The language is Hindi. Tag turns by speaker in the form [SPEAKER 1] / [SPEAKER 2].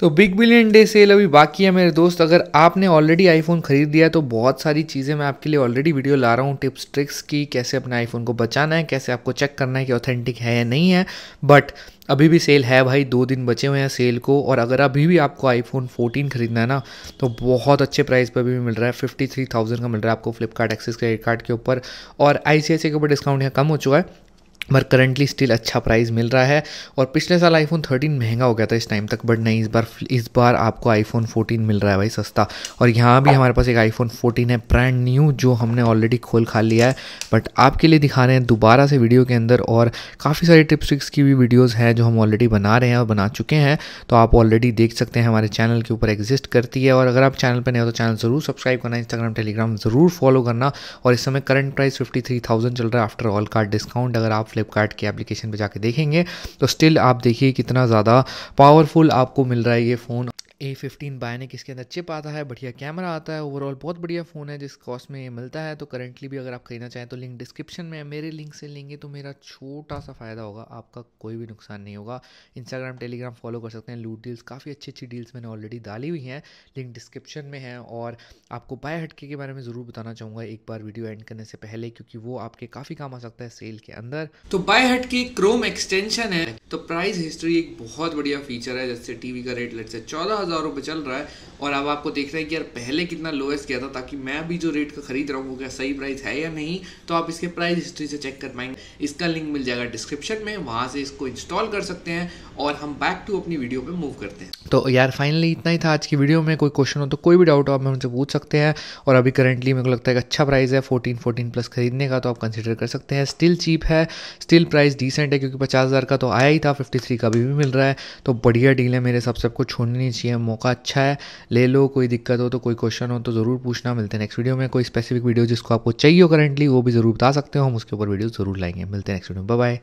[SPEAKER 1] तो बिग बिलियन डे सेल अभी बाकी है मेरे दोस्त। अगर आपने ऑलरेडी आईफोन खरीद दिया तो बहुत सारी चीज़ें मैं आपके लिए ऑलरेडी वीडियो ला रहा हूँ। टिप्स ट्रिक्स की, कैसे अपने आईफोन को बचाना है, कैसे आपको चेक करना है कि ऑथेंटिक है या नहीं है। बट अभी भी सेल है भाई, दो दिन बचे हुए हैं सेल को। और अगर अभी भी आपको आईफोन 14 खरीदना है ना तो बहुत अच्छे प्राइस पर भी मिल रहा है। फिफ्टी थ्री थाउज़ेंड का मिल रहा है आपको फ्लिपकार्ट एक्सेस क्रेडिट कार्ड के ऊपर। और आई के ऊपर डिस्काउंट यहाँ कम हो चुका है। पर करंटली स्टिल अच्छा प्राइस मिल रहा है और पिछले साल आईफोन 13 महँगा हो गया था इस टाइम तक बट नहीं, इस बार इस बार आपको आईफोन 14 मिल रहा है भाई सस्ता। और यहाँ भी हमारे पास एक आईफोन 14 है ब्रांड न्यू जो हमने ऑलरेडी खोल खा लिया है। बट आपके लिए दिखा रहे हैं दोबारा से वीडियो के अंदर और काफ़ी सारी टिप्स ट्रिक्स की भी वीडियोज़ हैं जो हम ऑलरेडी बना रहे हैं और बना चुके हैं। तो आप ऑलरेडी देख सकते हैं, हमारे चैनल के ऊपर एग्जिस्ट करती है। और अगर आप चैनल पर नहीं हो तो चैनल ज़रूर सब्सक्राइब करना इंस्टाग्राम टेलीग्राम ज़रूर फॉलो करना। और इस समय करंट प्राइस फिफ्टी चल रहा है आफ्टर ऑल कार्ड डिस्काउंट अगर आप फ्लिपकार्ट के एप्लीकेशन पर जाके देखेंगे। तो स्टिल आप देखिए कितना ज़्यादा पावरफुल आपको मिल रहा है ये फ़ोन ए फिफ्टीन बायनिक इसके अंदर चिप आता है, बढ़िया कैमरा आता है ओवरऑल बहुत बढ़िया फ़ोन है जिस कॉस्ट में ये मिलता है। तो करंटली भी अगर आप खरीदना चाहें तो लिंक डिस्क्रिप्शन में है। मेरे लिंक से लेंगे तो मेरा छोटा सा फ़ायदा होगा, आपका कोई भी नुकसान नहीं होगा। इंस्टाग्राम टेलीग्राम फॉलो कर सकते हैं। लूट डील्स काफ़ी अच्छी अच्छी डील्स मैंने ऑलरेडी डाली हुई हैं लिंक डिस्क्रिप्शन में है। और आपको बाय हटके के बारे में ज़रूर बताना चाहूँगा एक बार वीडियो एंड करने से पहले, क्योंकि वो आपके काफ़ी काम आ सकता है सेल के अंदर। तो बाय हटके क्रोम एक्सटेंशन है। तो प्राइस हिस्ट्री एक बहुत बढ़िया फीचर है, जैसे टीवी का रेट लेट से चौदह हज़ार रुपये चल रहा है और अब आपको देख रहे हैं कि यार पहले कितना लोएस्ट गया था ताकि मैं भी जो रेट का खरीद रहा हूँ वो क्या सही प्राइस है या नहीं तो आप इसके प्राइस हिस्ट्री से चेक कर पाएँगे। इसका लिंक मिल जाएगा डिस्क्रिप्शन में, वहाँ से इसको इंस्टॉल कर सकते हैं और हम बैक टू अपनी वीडियो पे मूव करते हैं। तो यार फाइनली इतना ही था आज की वीडियो में, कोई क्वेश्चन हो तो कोई भी डाउट हो आप मुझसे पूछ सकते हैं और अभी करेंटली मेरे को लगता है अच्छा प्राइस है फोर्टीन फोर्टीन प्लस खरीदने का तो आप कंसिडर कर सकते हैं। स्टिल चीप है स्टिल प्राइस डिसेंट है, क्योंकि पचास हज़ार का तो आया ही था फिफ्टी थ्री का अभी भी मिल रहा है। तो बढ़िया डील है मेरे सबसे आपको छोड़नी चाहिए। मौका अच्छा है, ले लो, कोई दिक्कत हो तो कोई क्वेश्चन हो तो ज़रूर पूछना, मिलते हैं नेक्स्ट वीडियो में। कोई स्पेसिफिक वीडियो जिसको आपको चाहिए हो करंटली वो भी ज़रूर बता सकते हो, हम उसके ऊपर वीडियो ज़रूर लाएँगे। मिलते हैं नेक्स्ट वीडियो में। बाय